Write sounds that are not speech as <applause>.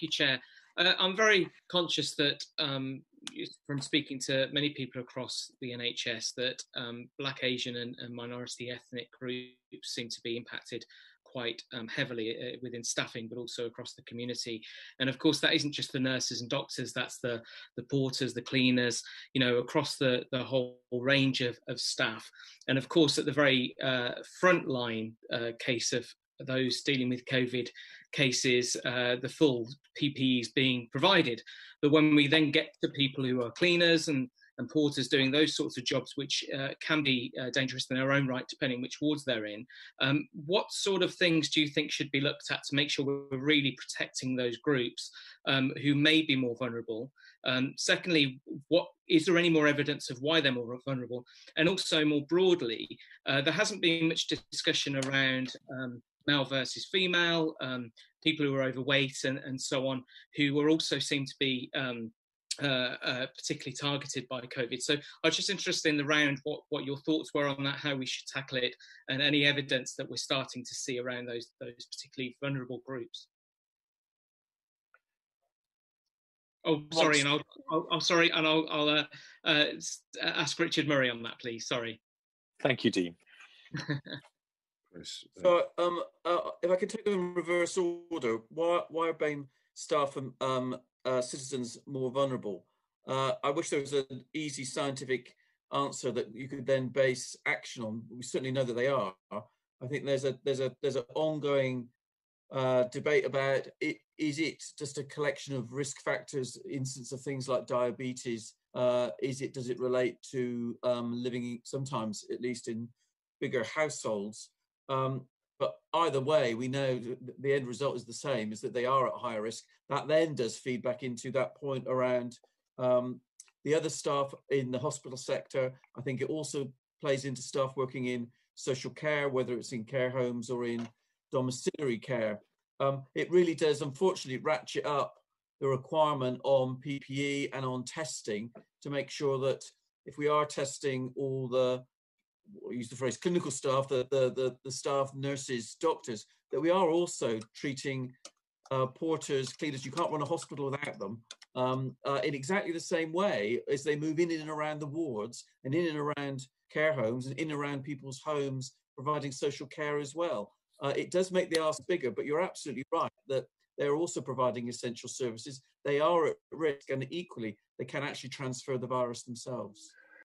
you, Chair. Uh, I'm very conscious that um, from speaking to many people across the NHS that um, Black, Asian, and, and, minority ethnic groups seem to be impacted quite um, heavily uh, within staffing, but also across the community. And of course, that isn't just the nurses and doctors; that's the the porters, the cleaners, you know, across the the whole range of, of staff. And of course, at the very uh, front line uh, case of those dealing with COVID cases, uh, the full PPEs being provided. But when we then get to people who are cleaners and and porters doing those sorts of jobs, which uh, can be uh, dangerous in their own right, depending which wards they're in. Um, what sort of things do you think should be looked at to make sure we're really protecting those groups um, who may be more vulnerable? Um, secondly, what is there any more evidence of why they're more vulnerable? And also, more broadly, uh, there hasn't been much discussion around um, male versus female, um, people who are overweight, and, and so on, who are also seem to be um, uh, uh, particularly targeted by COVID. So I was just interested in the round what, what your thoughts were on that, how we should tackle it, and any evidence that we're starting to see around those those particularly vulnerable groups. Oh, sorry, and I'll, I'll, I'll sorry, and I'll, I'll uh, uh, ask Richard Murray on that, please. Sorry. Thank you, Dean. <laughs> so, um, uh, if I could take them in reverse order, why why are BAME staff and um, uh, citizens more vulnerable. Uh, I wish there was an easy scientific answer that you could then base action on. We certainly know that they are. I think there's a there's a there's an ongoing uh, debate about it, is it just a collection of risk factors, instance of things like diabetes? Uh, is it does it relate to um, living sometimes at least in bigger households? Um, but either way, we know the end result is the same: is that they are at higher risk. That then does feed back into that point around um, the other staff in the hospital sector. I think it also plays into staff working in social care, whether it's in care homes or in domiciliary care. Um, it really does, unfortunately, ratchet up the requirement on PPE and on testing to make sure that if we are testing all the use the phrase clinical staff, the, the, the, the staff, nurses, doctors, that we are also treating uh, porters, cleaners, you can't run a hospital without them, um, uh, in exactly the same way as they move in and around the wards and in and around care homes and in and around people's homes, providing social care as well. Uh, it does make the ask bigger, but you're absolutely right that they're also providing essential services. They are at risk, and equally, they can actually transfer the virus themselves.